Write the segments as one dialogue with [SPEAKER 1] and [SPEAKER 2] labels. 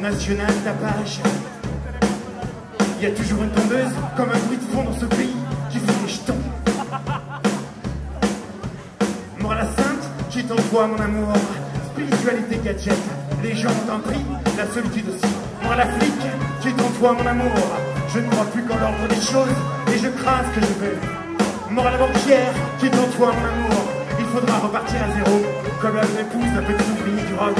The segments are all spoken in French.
[SPEAKER 1] national tapage. Il y a toujours une tombeuse, comme un bruit de fond dans ce pays, qui fait des jetons. Mort la sainte, qui est en toi, mon amour. Spiritualité gadget, les gens ont un prix, la solitude aussi. Mort la flic, qui est en toi, mon amour. Je ne crois plus qu'en l'ordre des choses, et je crains ce que je veux. Mort à la banquière, qui est en toi, mon amour. Faudra repartir à zéro, comme la épouse d'un petit ouvrier du rock.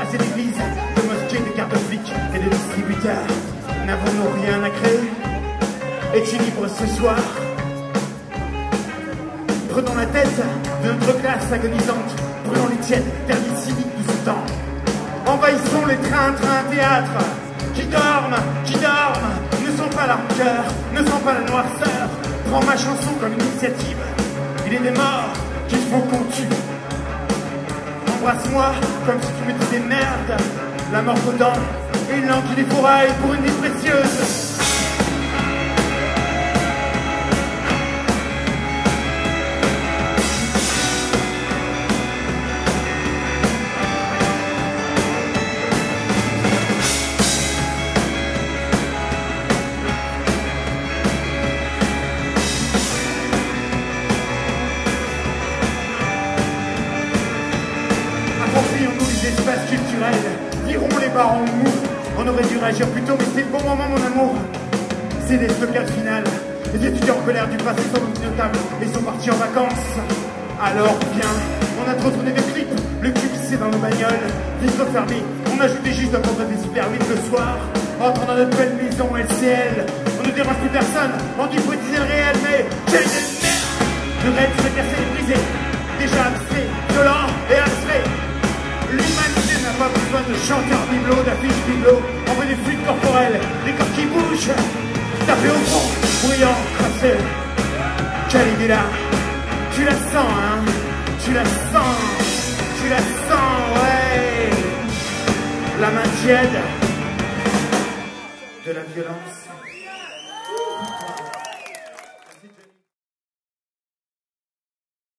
[SPEAKER 1] Assez d'églises, de mosquées, de cartes flics et de distributeurs. N'avons-nous rien à créer? Es-tu libre ce soir? Prenons la tête de notre classe agonisante, prenons les tiennes, dernier cynique de ce temps. Envahissons les trains, trains, théâtres, qui dorment, qui dorment, ne sont pas la rancœur, ne sont pas la noirceur. Prends ma chanson comme initiative, il est des morts qu'il faut qu'on tue. Embrasse-moi comme si tu me disais merde, la mort aux dents, et une les fourraille pour une vie précieuse. Les barons mous. On aurait dû réagir plus tôt, mais c'est le bon moment, mon amour. C'est les stockades finales. Les étudiants en colère du passé sont notables et sont partis en vacances. Alors, bien, on a trop tourné de clips, le clip c'est dans nos bagnoles, vitres fermées. On ajoutait juste un des hyper vite le soir. Entre dans notre belle maison LCL, on ne dérange plus personne, on dit poétiser le réel, mais quelle merde Le chanteurs bibelots, d'affiches bibelots. On veut des fluides corporels, des corps qui bougent. Taper au fond, bruyant, crassé. Caligula, tu la sens, hein? Tu la sens, tu la sens, ouais. La main tiède de la violence.